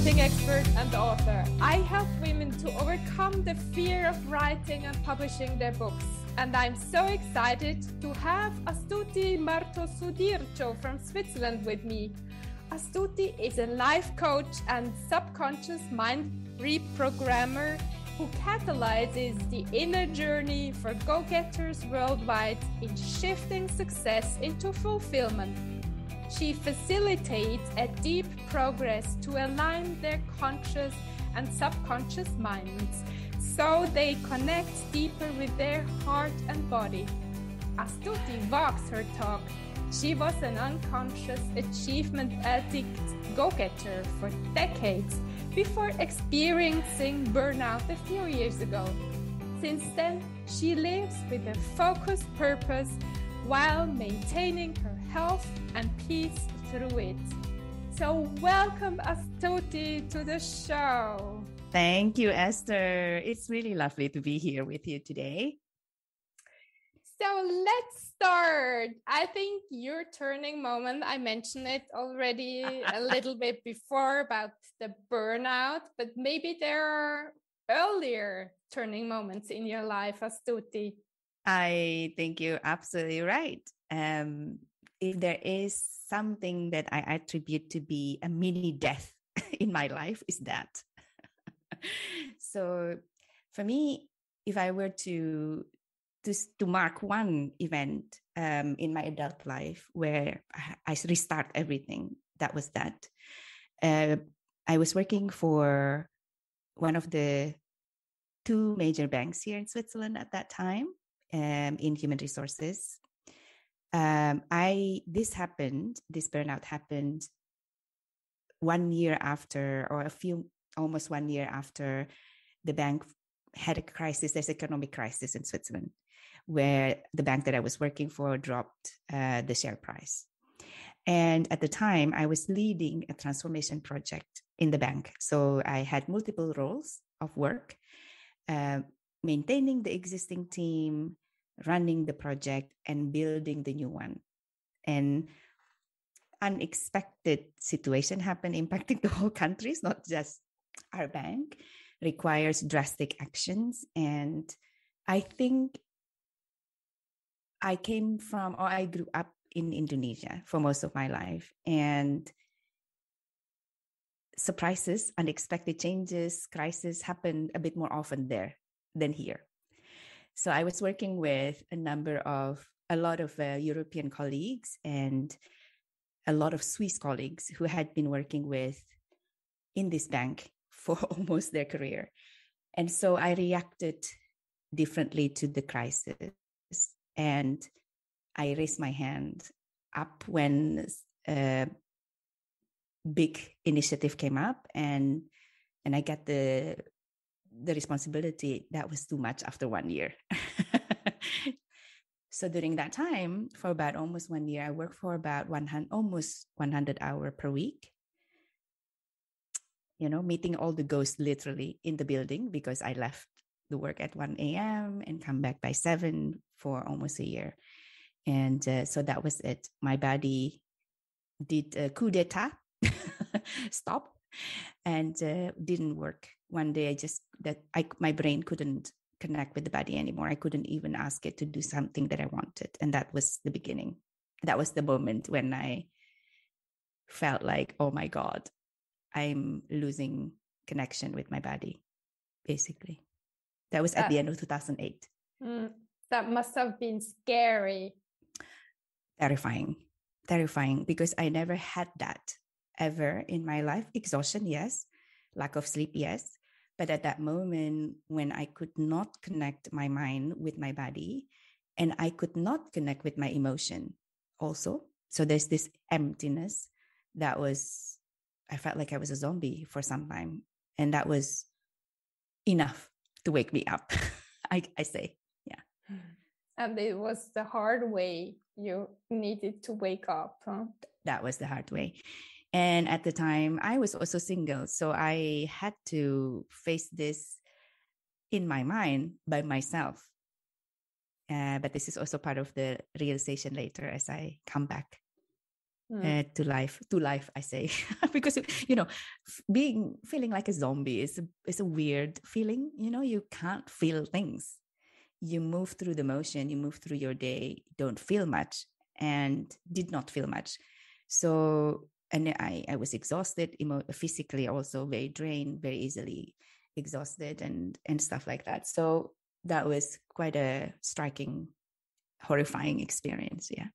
writing expert and author. I help women to overcome the fear of writing and publishing their books. And I'm so excited to have Astuti Martosudirdjo from Switzerland with me. Astuti is a life coach and subconscious mind reprogrammer who catalyzes the inner journey for go getters worldwide in shifting success into fulfillment. She facilitates a deep progress to align their conscious and subconscious minds so they connect deeper with their heart and body. Astuti walks her talk. She was an unconscious achievement addict go getter for decades before experiencing burnout a few years ago. Since then, she lives with a focused purpose while maintaining her health and peace through it. So, welcome Astuti to the show. Thank you, Esther. It's really lovely to be here with you today. So let's start. I think your turning moment, I mentioned it already a little bit before about the burnout, but maybe there are earlier turning moments in your life, Astuti. I think you're absolutely right. Um, if there is something that I attribute to be a mini death in my life, is that. so for me, if I were to to, to mark one event um, in my adult life where I restart everything, that was that. Uh, I was working for one of the two major banks here in Switzerland at that time um, in human resources um, I this happened. This burnout happened one year after, or a few, almost one year after the bank had a crisis. There's an economic crisis in Switzerland, where the bank that I was working for dropped uh, the share price. And at the time, I was leading a transformation project in the bank. So I had multiple roles of work, uh, maintaining the existing team, running the project and building the new one. And unexpected situation happened impacting the whole countries, not just our bank, requires drastic actions. And I think I came from or I grew up in Indonesia for most of my life. And surprises, unexpected changes, crises happen a bit more often there than here. So I was working with a number of a lot of uh, European colleagues and a lot of Swiss colleagues who had been working with in this bank for almost their career. And so I reacted differently to the crisis. And I raised my hand up when a big initiative came up and and I got the the responsibility that was too much after one year. so during that time, for about almost one year, I worked for about 100, almost 100 hour per week. You know, meeting all the ghosts literally in the building because I left the work at 1 a.m. and come back by 7 for almost a year. And uh, so that was it. My body did a coup d'etat, stop, and uh, didn't work one day i just that i my brain couldn't connect with the body anymore. I couldn't even ask it to do something that i wanted. And that was the beginning. That was the moment when i felt like oh my god i'm losing connection with my body basically. That was at the end of 2008 mm, that must have been scary. Terrifying. Terrifying because i never had that ever in my life. Exhaustion yes. Lack of sleep yes but at that moment, when I could not connect my mind with my body and I could not connect with my emotion also. So there's this emptiness that was, I felt like I was a zombie for some time. And that was enough to wake me up, I, I say. Yeah. Mm-hmm. And it was the hard way you needed to wake up. Huh? That was the hard way. And at the time, I was also single. So I had to face this in my mind by myself. Uh, but this is also part of the realization later as I come back mm. uh, to life to life i say because you know being feeling like a zombie is a, is a weird feeling you know you can't feel things you move through the motion you move through your day don't feel much and did not feel much so and i i was exhausted emo- physically also very drained very easily exhausted and and stuff like that so that was quite a striking horrifying experience yeah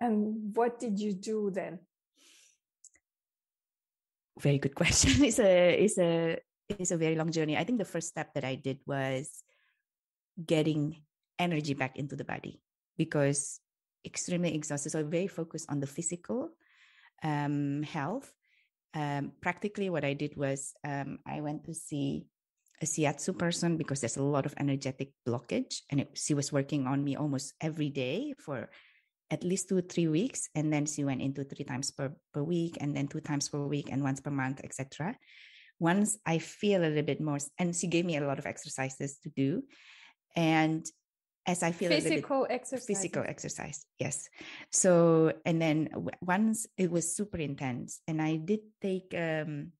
and what did you do then? Very good question. it's a it's a it's a very long journey. I think the first step that I did was getting energy back into the body because extremely exhausted. So very focused on the physical um, health. Um, practically, what I did was um, I went to see a shiatsu person because there's a lot of energetic blockage, and it, she was working on me almost every day for at least two three weeks. And then she went into three times per, per week and then two times per week and once per month etc once i feel a little bit more and she gave me a lot of exercises to do. And as i feel physical exercise physical exercise yes. So and then once it was super intense and i did take um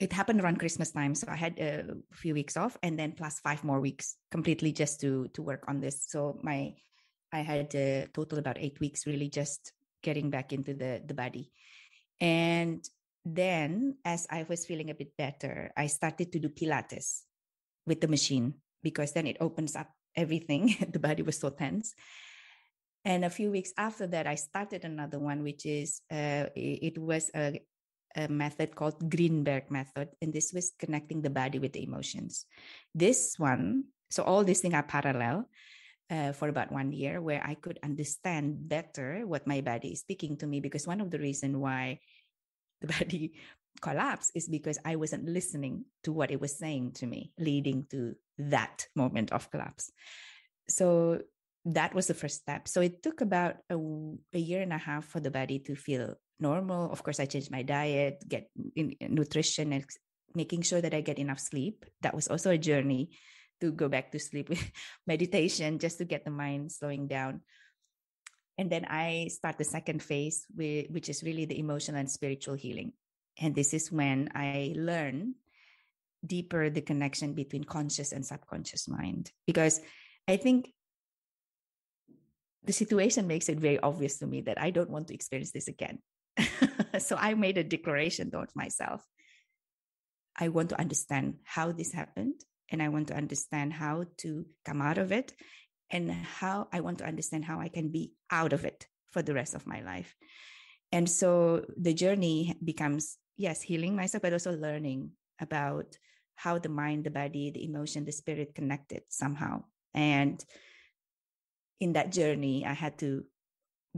it happened around christmas time so i had a few weeks off and then plus five more weeks completely just to to work on this. So my i had a total about eight weeks really just getting back into the the body. And then as i was feeling a bit better i started to do pilates with the machine because then it opens up everything the body was so tense and a few weeks after that i started another one which is uh, it was a a method called Grinberg method, and this was connecting the body with the emotions. This one, so all these things are parallel uh, for about one year, where I could understand better what my body is speaking to me. Because one of the reasons why the body collapsed is because I wasn't listening to what it was saying to me, leading to that moment of collapse. So that was the first step. So it took about a, a year and a half for the body to feel normal. Of course, I changed my diet, get in, nutrition, and making sure that I get enough sleep. That was also a journey to go back to sleep with meditation, just to get the mind slowing down. And then I start the second phase, which is really the emotional and spiritual healing. And this is when I learn deeper the connection between conscious and subconscious mind. Because I think the situation makes it very obvious to me that I don't want to experience this again. so I made a declaration towards myself. I want to understand how this happened and I want to understand how to come out of it and how I want to understand how I can be out of it for the rest of my life. And so the journey becomes, yes, healing myself, but also learning about how the mind, the body, the emotion, the spirit connected somehow. And in that journey, I had to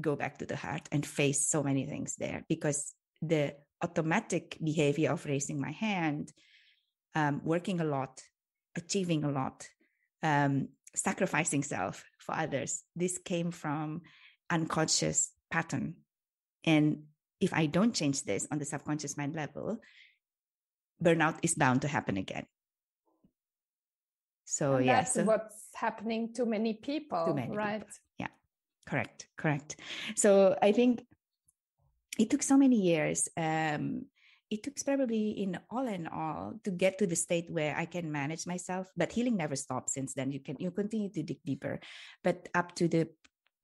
go back to the heart and face so many things there because the automatic behavior of raising my hand, um, working a lot, achieving a lot, um, sacrificing self for others, this came from unconscious pattern. And if I don't change this on the subconscious mind level, burnout is bound to happen again. So and yeah, so, what's happening to many people, to many right? People. Yeah, correct, correct. So I think it took so many years. Um, it took probably in all and all to get to the state where I can manage myself. But healing never stops since then. You can you continue to dig deeper, but up to the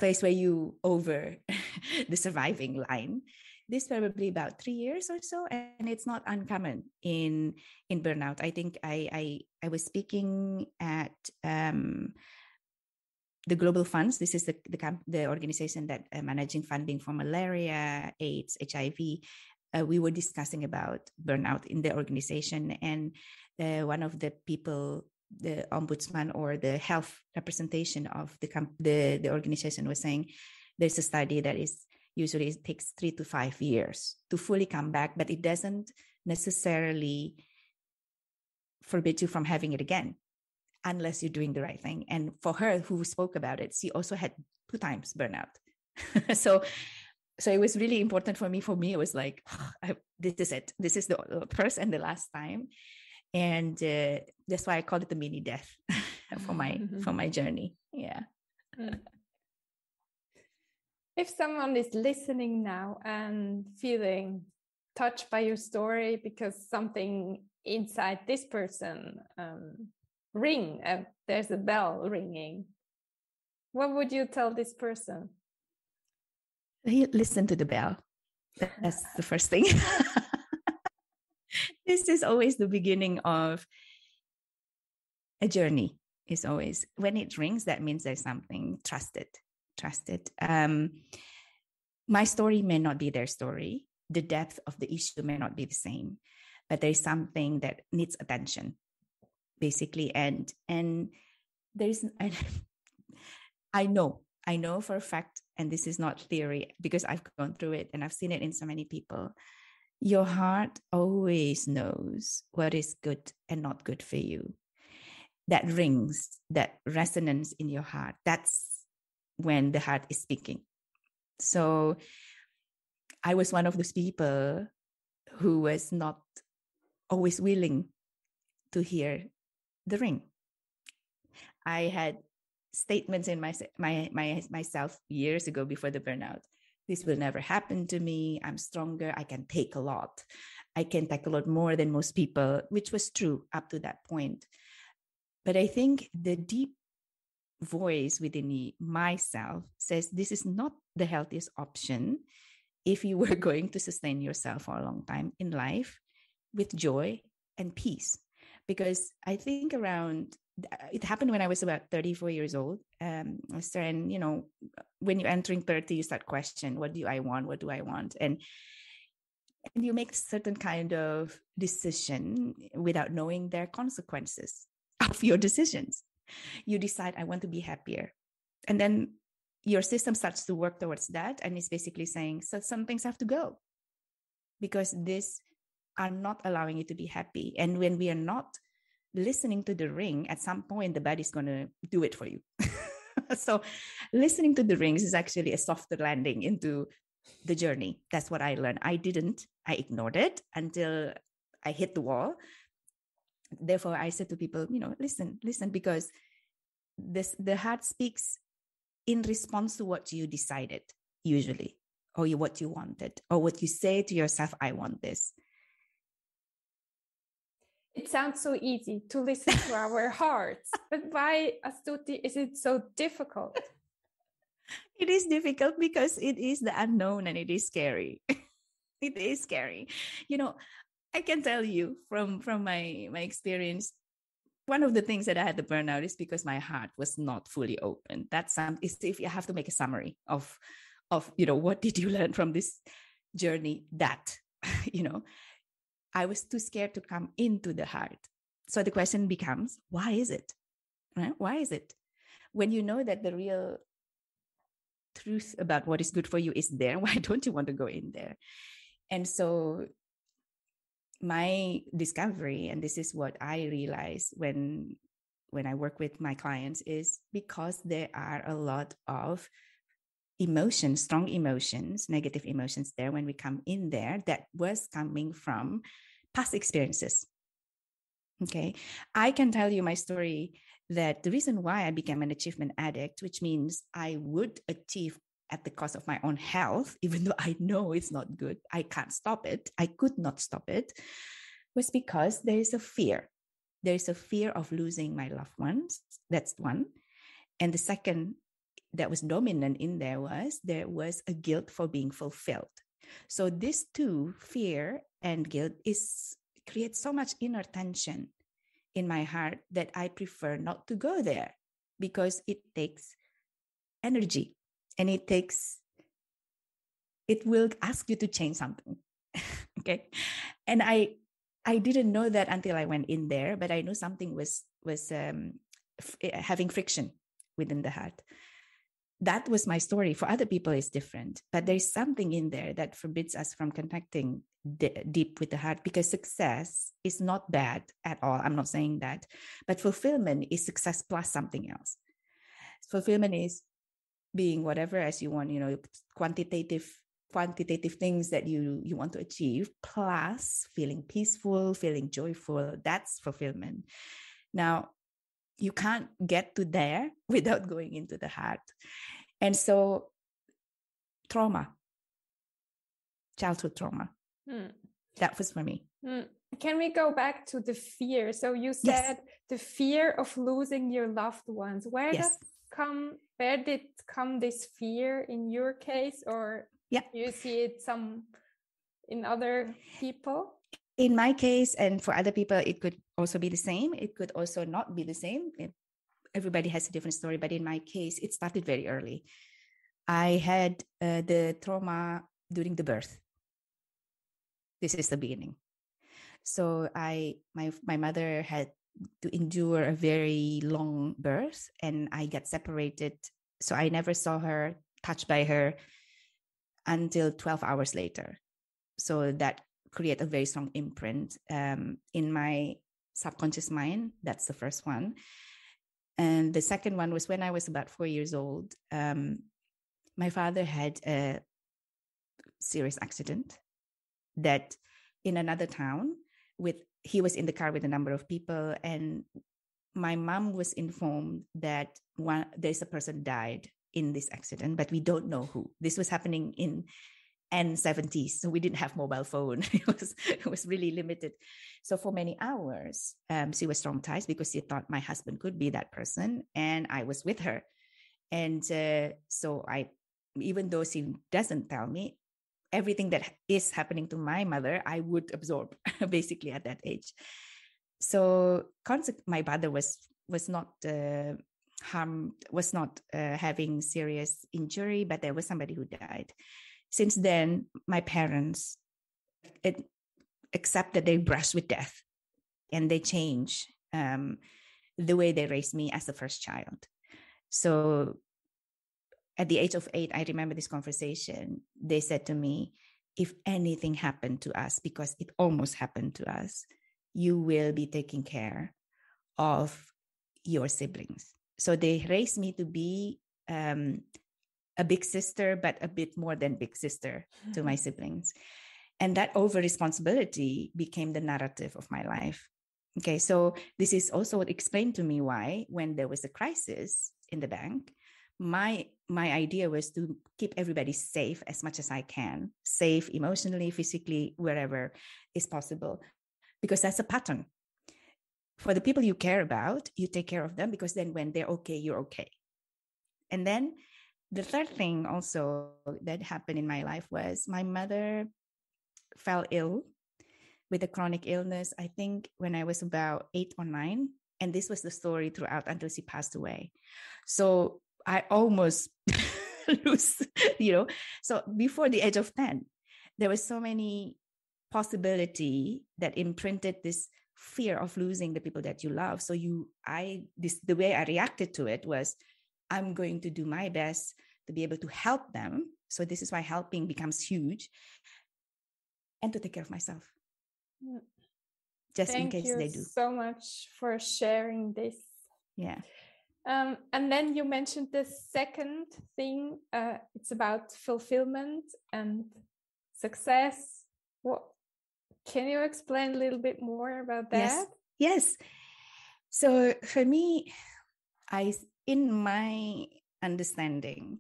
place where you over the surviving line this probably about three years or so and it's not uncommon in in burnout. I think i i, I was speaking at um, the global funds. This is the the, camp, the organization that uh, managing funding for malaria aids hiv uh, we were discussing about burnout in the organization and uh, one of the people the ombudsman or the health representation of the, the the organization was saying there's a study that is usually it takes three to five years to fully come back, but it doesn't necessarily forbid you from having it again unless you're doing the right thing. And for her who spoke about it, she also had two times burnout. so so it was really important for me. For me, it was like, I, this is it. This is the first and the last time, and uh, that's why I called it the mini death for my for my journey. Yeah. Mm. If someone is listening now and feeling touched by your story because something inside this person um, ring, uh, there's a bell ringing, what would you tell this person? Listen to the bell. That's the first thing. this is always the beginning of a journey is always when it rings that means there's something trust it trust it um my story may not be their story. The depth of the issue may not be the same but there's something that needs attention basically. And and there's i know i know for a fact and this is not theory because i've gone through it and i've seen it in so many people. Your heart always knows what is good and not good for you. That rings, that resonance in your heart, that's when the heart is speaking. So I was one of those people who was not always willing to hear the ring. I had statements in my, my, my myself years ago before the burnout. This will never happen to me. I'm stronger. I can take a lot. I can take a lot more than most people, which was true up to that point. But I think the deep voice within me, myself says this is not the healthiest option if you were going to sustain yourself for a long time in life with joy and peace. Because I think around it happened when I was about 34 years old. Um, and you know, when you're entering 30, you start question, what do I want? What do I want? And and you make certain kind of decision without knowing their consequences of your decisions. You decide, I want to be happier. And then your system starts to work towards that. And it's basically saying, so some things have to go because this are not allowing you to be happy. And when we are not listening to the ring, at some point, the body's going to do it for you. so listening to the rings is actually a softer landing into the journey. That's what I learned. I didn't, I ignored it until I hit the wall therefore i said to people you know listen listen because this the heart speaks in response to what you decided usually or you, what you wanted or what you say to yourself i want this. It sounds so easy to listen to our hearts but why astuti is it so difficult? It is difficult because it is the unknown and it is scary. It is scary. You know I can tell you from from my my experience, one of the things that I had the burnout is because my heart was not fully open. That's some is if you have to make a summary of of you know what did you learn from this journey that you know I was too scared to come into the heart. So the question becomes, why is it? Right? Why is it? When you know that the real truth about what is good for you is there, why don't you want to go in there? And so my discovery and this is what i realize when when i work with my clients is because there are a lot of emotions strong emotions negative emotions there when we come in there that was coming from past experiences. Okay? I can tell you my story that the reason why i became an achievement addict which means i would achieve at the cost of my own health, even though I know it's not good, I can't stop it, I could not stop it, was because there is a fear. There is a fear of losing my loved ones. That's one. And the second that was dominant in there was there was a guilt for being fulfilled. So these two, fear and guilt, is creates so much inner tension in my heart that I prefer not to go there because it takes energy and it takes it will ask you to change something okay? And i i didn't know that until i went in there but i knew something was was um, f- eh, having friction within the heart. That was my story. For other people it's different but there's something in there that forbids us from connecting d- deep with the heart because success is not bad at all. I'm not saying that but fulfillment is success plus something else. Fulfillment is being whatever as you want you know quantitative quantitative things that you you want to achieve plus feeling peaceful feeling joyful that's fulfillment now you can't get to there without going into the heart and so trauma, childhood trauma. Hmm. That was for me. Hmm. Can we go back to the fear? So you said yes. the fear of losing your loved ones. Where yes. does come? Where did come this fear in your case, or yeah, you see it some in other people? In my case, and for other people, it could also be the same. It could also not be the same. It, everybody has a different story, but in my case, it started very early. I had uh, the trauma during the birth. This is the beginning. So I, my my mother had to endure a very long birth, and I got separated. So I never saw her, touched by her, until twelve hours later. So that create a very strong imprint um, in my subconscious mind. That's the first one. And the second one was when I was about four years old. Um, my father had a serious accident that in another town with he was in the car with a number of people and my mom was informed that one there's a person died in this accident but we don't know who. This was happening in n 70s so we didn't have mobile phone. It was it was really limited. So for many hours um, she was traumatized because she thought my husband could be that person and i was with her. And uh, so i even though she doesn't tell me everything that is happening to my mother i would absorb basically at that age. So my father was was not uh, harmed was not uh, having serious injury but there was somebody who died. Since then my parents it, accept that they brush with death and they change um, the way they raised me as the first child. So at the age of eight, I remember this conversation. They said to me, if anything happened to us, because it almost happened to us, you will be taking care of your siblings. So they raised me to be um, a big sister, but a bit more than big sister mm-hmm. to my siblings. And that over responsibility became the narrative of my life. Okay, so this is also what explained to me why, when there was a crisis in the bank, my my idea was to keep everybody safe as much as I can, safe emotionally, physically, wherever is possible, because that's a pattern. For the people you care about, you take care of them because then when they're okay, you're okay. And then the third thing also that happened in my life was my mother fell ill with a chronic illness, I think when I was about eight or nine. And this was the story throughout until she passed away. So I almost lose, you know. So before the age of 10, there was so many possibility that imprinted this fear of losing the people that you love. So you I this the way I reacted to it was I'm going to do my best to be able to help them. So this is why helping becomes huge and to take care of myself. Mm. Just Thank in case they do. Thank you so much for sharing this. Yeah. Um, and then you mentioned the second thing. Uh, it's about fulfillment and success. What can you explain a little bit more about that? Yes. Yes. So for me, I in my understanding,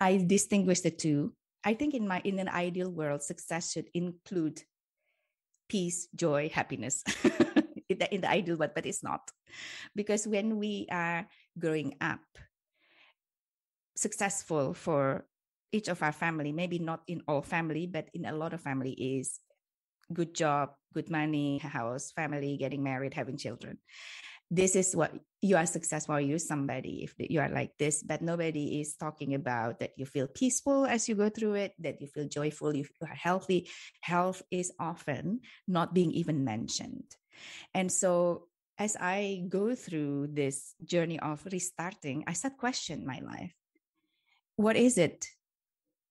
I distinguish the two. I think in my in an ideal world, success should include peace, joy, happiness. in the, in the ideal world, but it's not. Because when we are growing up, successful for each of our family, maybe not in all family, but in a lot of family is good job, good money, house, family, getting married, having children. This is what you are successful. You're somebody if you are like this, but nobody is talking about that you feel peaceful as you go through it, that you feel joyful, you are healthy. Health is often not being even mentioned. And so as I go through this journey of restarting, I start question my life. What is it?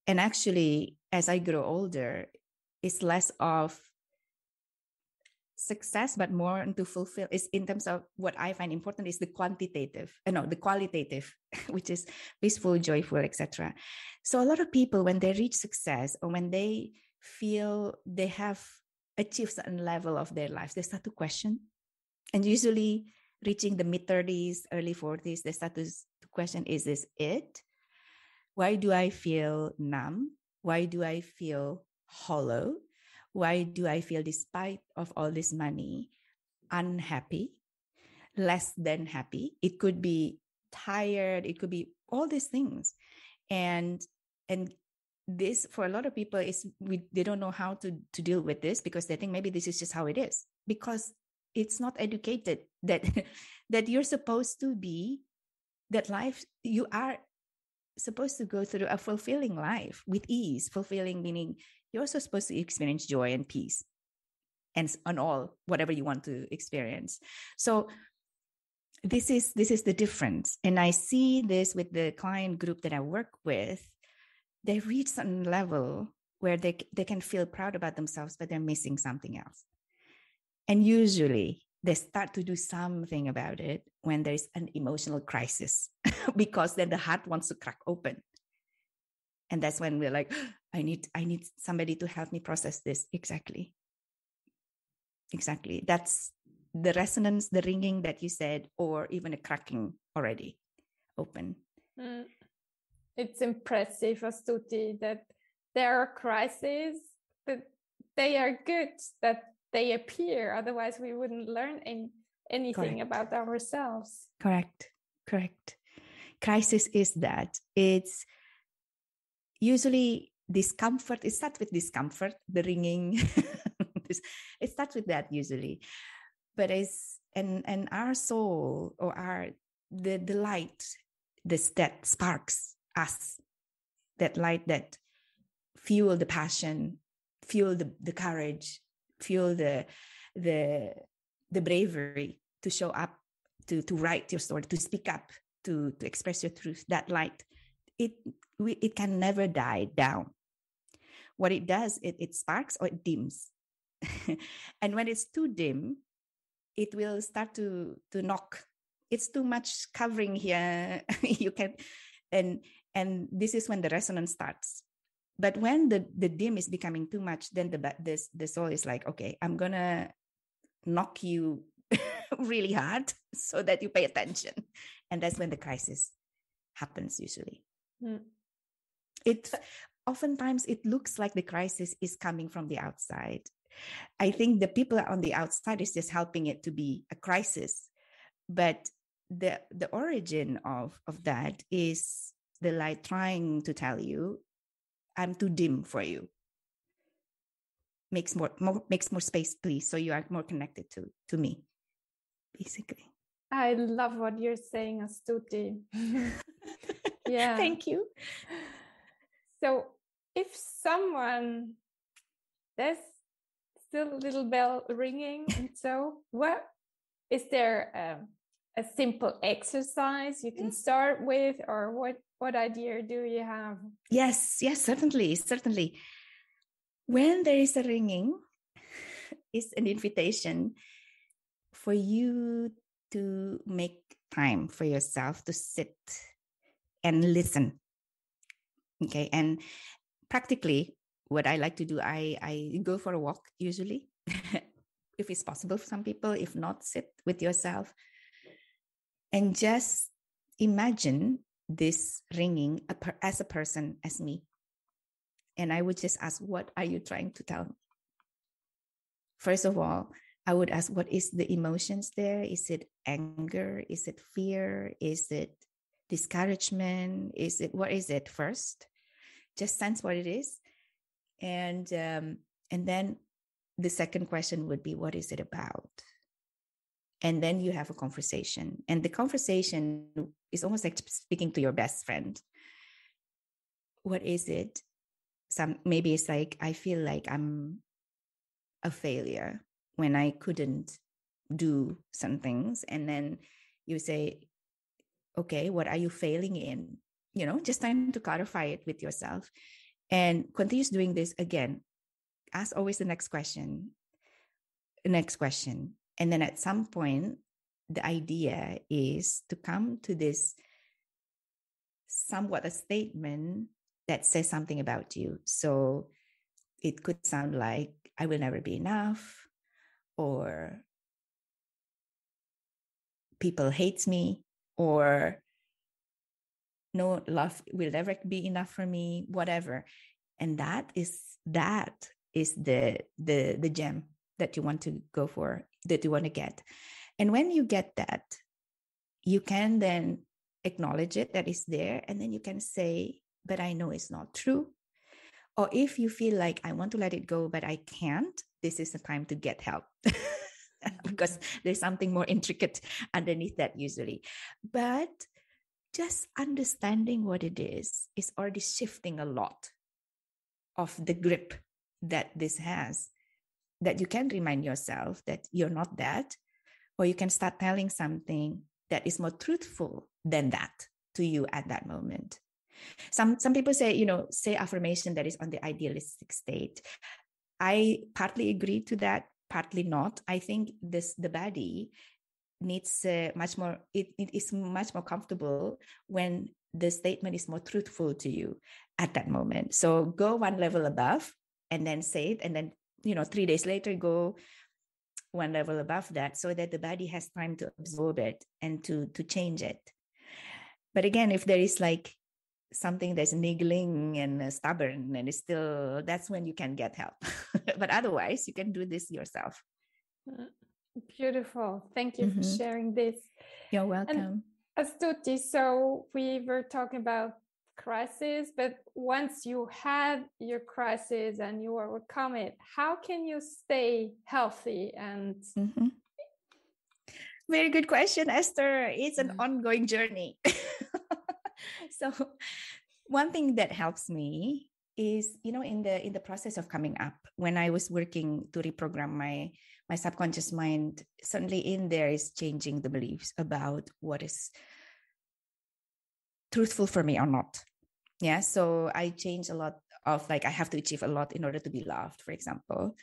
And actually, as I grow older, it's less of success, but more into fulfill is in terms of what I find important is the quantitative, uh, no, the qualitative, which is peaceful, joyful, etc. So a lot of people, when they reach success or when they feel they have achieve certain level of their lives, they start to question. And usually reaching the mid 30s, early 40s, they start to, question, is this it? why do I feel numb? Why do I feel hollow? Why do I feel, despite of all this money, unhappy, less than happy? It could be tired. It could be all these things, and and this for a lot of people is we they don't know how to to deal with this because they think maybe this is just how it is. Because it's not educated that that you're supposed to be that life you are supposed to go through a fulfilling life with ease. Fulfilling meaning you're also supposed to experience joy and peace and on all whatever you want to experience. So this is this is the difference. And i see this with the client group that i work with they reach some level where they they can feel proud about themselves but they're missing something else. And usually they start to do something about it when there is an emotional crisis because then the heart wants to crack open. And that's when we're like i need i need somebody to help me process this. Exactly. Exactly. That's the resonance the ringing that you said or even a cracking already open. Mm. It's impressive astuti that there are crises but they are good that they appear. Otherwise we wouldn't learn any, anything correct. about ourselves. Correct. Correct. Crisis is that. It's usually discomfort it starts with discomfort the ringing. It starts with that usually. But it's and and our soul or our the the light this that sparks us that light that fuel the passion fuel the, the courage fuel the the the bravery to show up to to write your story to speak up to to express your truth that light it we, it can never die down. What it does it, it sparks or it dims. And when it's too dim it will start to to knock. It's too much covering here. You can and and this is when the resonance starts. But when the the dim is becoming too much then the this the soul is like okay i'm gonna knock you really hard so that you pay attention. And that's when the crisis happens usually. Mm. it oftentimes it looks like the crisis is coming from the outside. I think the people on the outside is just helping it to be a crisis. But the the origin of of that is the light trying to tell you I'm too dim for you. Makes more, more makes more space, please, so you are more connected to to me, basically. I love what you're saying, Astuti. yeah. Thank you. So if someone there's still a little bell ringing and so what is there um, a simple exercise you can start with or what what idea do you have? Yes yes certainly certainly. When there is a ringing is an invitation for you to make time for yourself to sit and listen. Okay and practically what i like to do i i go for a walk usually. If it's possible for some people if not sit with yourself and just imagine this ringing as a person as me. And i would just ask what are you trying to tell me? First of all i would ask what is the emotions there? Is it anger? Is it fear? Is it discouragement? Is it what is it first? Just sense what it is. And um, and then the second question would be what is it about and then you have a conversation and the conversation is almost like speaking to your best friend. What is it? Some maybe it's like i feel like i'm a failure when i couldn't do some things and then you say okay what are you failing in? You know just trying to clarify it with yourself and continues doing this again. Ask always the next question. Next question and then at some point, the idea is to come to this somewhat a statement that says something about you. So it could sound like, I will never be enough, or people hate me, or no love will ever be enough for me whatever and that is that is the the the gem that you want to go for that you want to get. And when you get that you can then acknowledge it that is there and then you can say but i know it's not true. Or if you feel like i want to let it go but i can't this is the time to get help. Because there's something more intricate underneath that usually. But just understanding what it is is already shifting a lot of the grip that this has that you can remind yourself that you're not that or you can start telling something that is more truthful than that to you at that moment. Some some people say you know say affirmation that is on the idealistic state. I partly agree to that partly not. I think this the body needs uh, much more it, it is much more comfortable when the statement is more truthful to you at that moment. So go one level above and then say it and then you know three days later go one level above that so that the body has time to absorb it and to to change it. But again if there is like something that's niggling and uh, stubborn and it's still that's when you can get help. But otherwise you can do this yourself. Uh, beautiful. Thank you mm-hmm. for sharing this. You're welcome. And astuti so we were talking about crisis but once you had your crisis and you overcome it how can you stay healthy and mm-hmm. very good question esther it's an mm-hmm. ongoing journey so one thing that helps me is you know in the in the process of coming up when i was working to reprogram my my subconscious mind suddenly in there is changing the beliefs about what is truthful for me or not yeah so i change a lot of like i have to achieve a lot in order to be loved for example.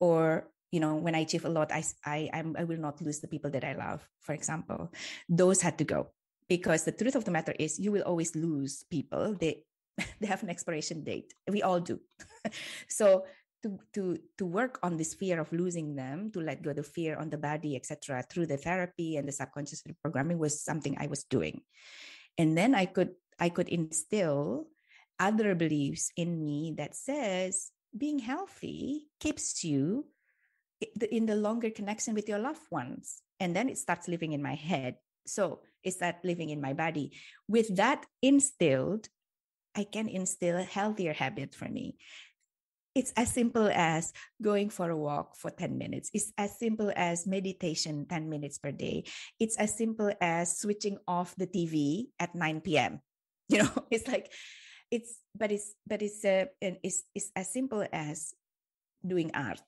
Or you know when i achieve a lot i i I'm, i will not lose the people that i love for example. Those had to go because the truth of the matter is you will always lose people. They they have an expiration date. We all do. So to to to work on this fear of losing them to let go the fear on the body etc through the therapy and the subconscious reprogramming was something i was doing. And then i could i could instill other beliefs in me that says being healthy keeps you in the longer connection with your loved ones. And then it starts living in my head. So is that living in my body. With that instilled i can instill a healthier habit for me. It's as simple as going for a walk for 10 minutes. It's as simple as meditation 10 minutes per day. It's as simple as switching off the tv at 9 p.m you know it's like it's but it's but it's uh, it's, it's as simple as doing art.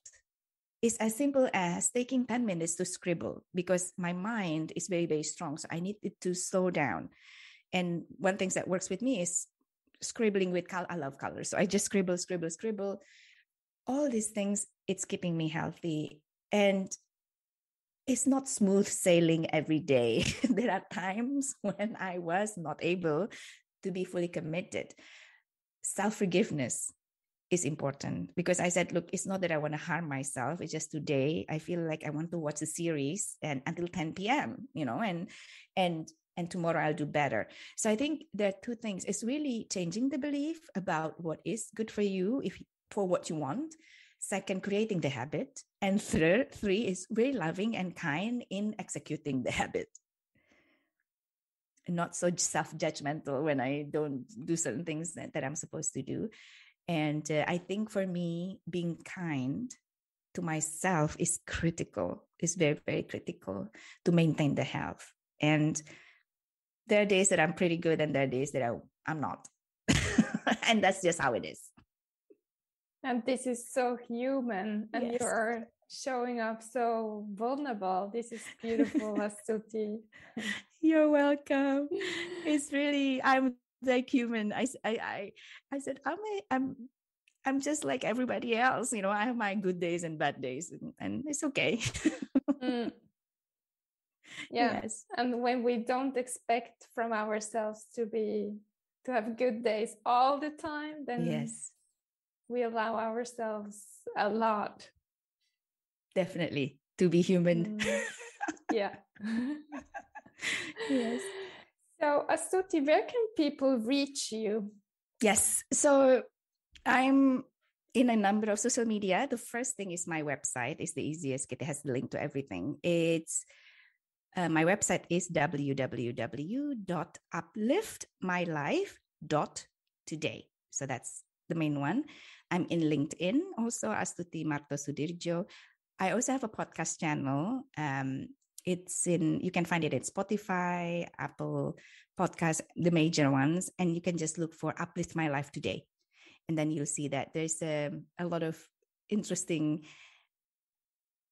It's as simple as taking 10 minutes to scribble because my mind is very very strong so i need it to slow down. And one thing that works with me is scribbling with color i love color so i just scribble scribble scribble. All these things it's keeping me healthy and it's not smooth sailing every day. There are times when i was not able to be fully committed self forgiveness is important because I said, look, it's not that I want to harm myself. It's just today I feel like I want to watch a series and until 10 p.m., you know, and and and tomorrow I'll do better. So I think there are two things. It's really changing the belief about what is good for you if for what you want. Second, creating the habit. And third, three is very loving and kind in executing the habit. Not so self-judgmental when I don't do certain things that, that I'm supposed to do. And uh, I think for me, being kind to myself is critical, is very, very critical to maintain the health. And there are days that I'm pretty good, and there are days that I, I'm not. and that's just how it is. And this is so human, and yes. you're showing up so vulnerable. This is beautiful, Astuti. You're welcome. It's really, I'm like human. I, I, I, I said, I'm, a, I'm, I'm just like everybody else. You know, I have my good days and bad days, and, and it's okay. mm. Yeah. Yes. And when we don't expect from ourselves to be, to have good days all the time, then yes, we allow ourselves a lot. Definitely to be human. Mm. yeah. yes. So, Astuti, where can people reach you? Yes. So, I'm in a number of social media. The first thing is my website. It's the easiest. It has the link to everything. It's uh, my website is www.upliftmylife.today. So that's the main one. I'm in LinkedIn also, Astuti Martosudirdjo. I also have a podcast channel. Um, it's in, you can find it in Spotify, Apple Podcast, the major ones, and you can just look for Uplift My Life Today. And then you'll see that there's um, a lot of interesting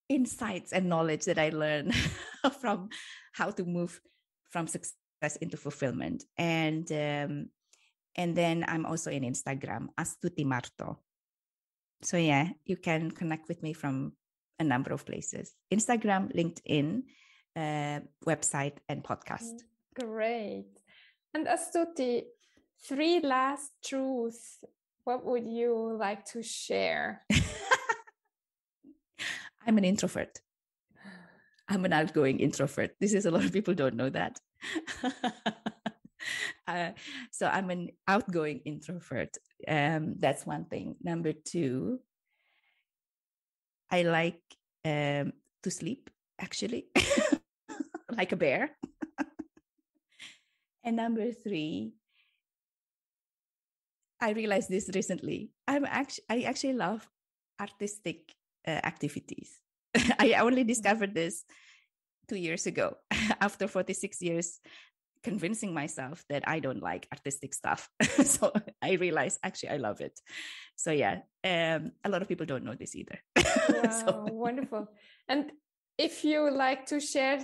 insights and knowledge that I learned from how to move from success into fulfillment. And um, and then I'm also in Instagram, Astuti Marto. So yeah, you can connect with me from a number of places: Instagram, LinkedIn, uh, website, and podcast. Great. And Astuti, three last truths. What would you like to share? I'm an introvert. I'm an outgoing introvert. This is a lot of people don't know that. uh, so I'm an outgoing introvert. Um, that's one thing. Number two, I like um, to sleep, actually, like a bear. and number three, I realized this recently. I'm actually I actually love artistic uh, activities. I only mm-hmm. discovered this two years ago after 46 years convincing myself that I don't like artistic stuff. so I realized actually I love it. So yeah, um, a lot of people don't know this either. Wow, so. wonderful. And if you like to share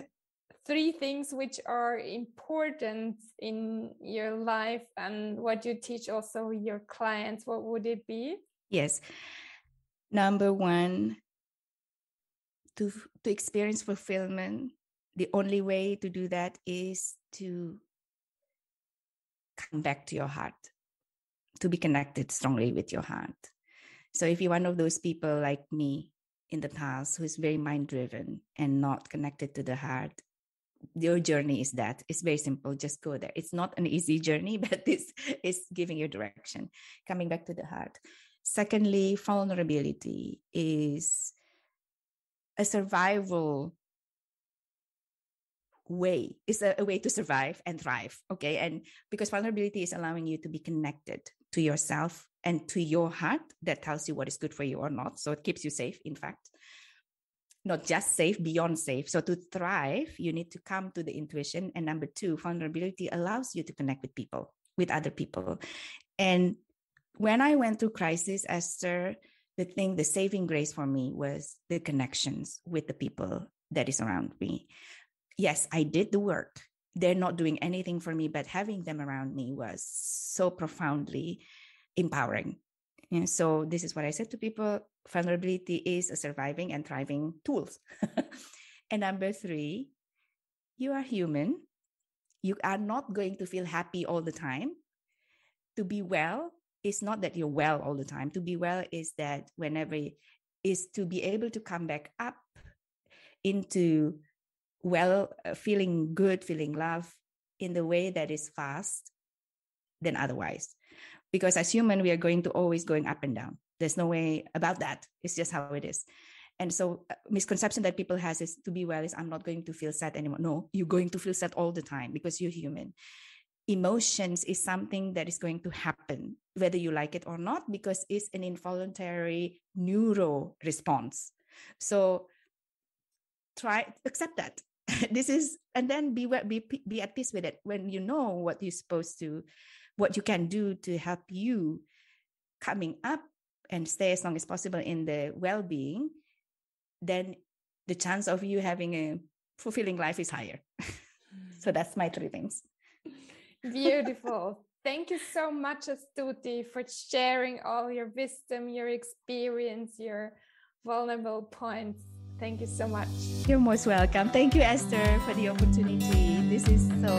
three things which are important in your life and what you teach also your clients, what would it be? Yes. Number one, to, to experience fulfillment, the only way to do that is to come back to your heart, to be connected strongly with your heart. So if you're one of those people like me in the past who's very mind driven and not connected to the heart, your journey is that. It's very simple. Just go there. It's not an easy journey, but this is giving you direction, coming back to the heart. Secondly, vulnerability is a survival way is a, a, way to survive and thrive okay? And because vulnerability is allowing you to be connected to yourself and to your heart that tells you what is good for you or not. So it keeps you safe in fact. Not just safe beyond safe. So to thrive you need to come to the intuition. And number two vulnerability allows you to connect with people with other people. And when i went through crisis esther the thing the saving grace for me was the connections with the people that is around me yes, I did the work. They're not doing anything for me, but having them around me was so profoundly empowering. And so this is what I said to people vulnerability is a surviving and thriving tools. and number three, you are human. You are not going to feel happy all the time. To be well is not that you're well all the time. To be well is that whenever is to be able to come back up into well, uh, feeling good, feeling love in the way that is fast than otherwise. Because as human, we are going to always going up and down. There's no way about that. It's just how it is. And so uh, misconception that people has is to be well is I'm not going to feel sad anymore. No, you're going to feel sad all the time because you're human. Emotions is something that is going to happen whether you like it or not because it's an involuntary neuro response. So try accept that this is and then be be be at peace with it. When you know what you're supposed to what you can do to help you coming up and stay as long as possible in the well-being then the chance of you having a fulfilling life is higher. So that's my three things. Beautiful. Thank you so much astuti for sharing all your wisdom your experience your vulnerable points Thank you so much. You're most welcome. Thank you, Esther, for the opportunity. This is so